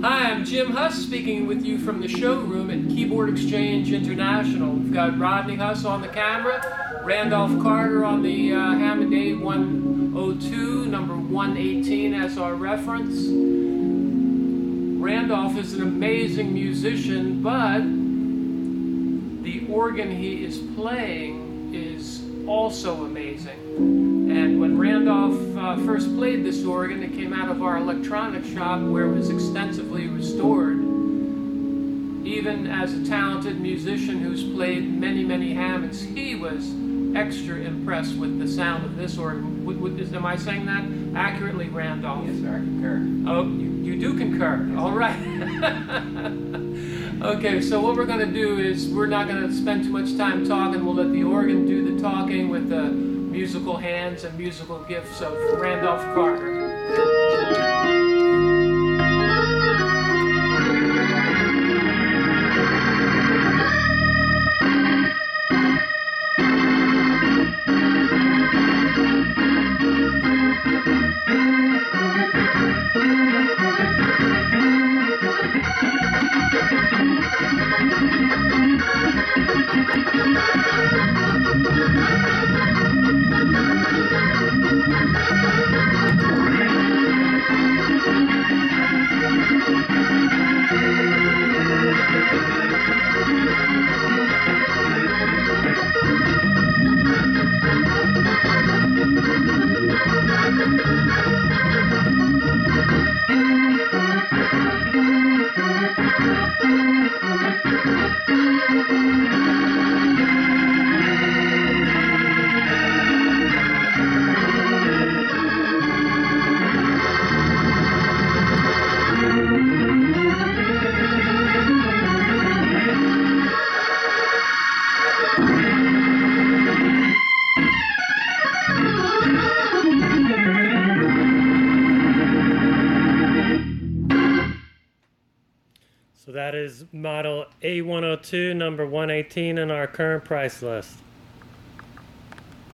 Hi, I'm Jim Huss speaking with you from the showroom at Keyboard Exchange International. We've got Rodney Huss on the camera, Randolph Carter on the uh, Hammond A102, number 118 as our reference. Randolph is an amazing musician, but the organ he is playing is also amazing. And when Randolph uh, first played this organ, it came out of our electronic shop where it was extensively restored. Even as a talented musician who's played many, many Hammonds, he was extra impressed with the sound of this organ. Would, would, is, am I saying that accurately, Randolph? Yes, sir, I concur. Oh, you, you do concur. All right. okay, so what we're going to do is we're not going to spend too much time talking. We'll let the organ do the talking with the musical hands and musical gifts of Randolph Carter. Thank you. So that is model A102, number 118 in our current price list.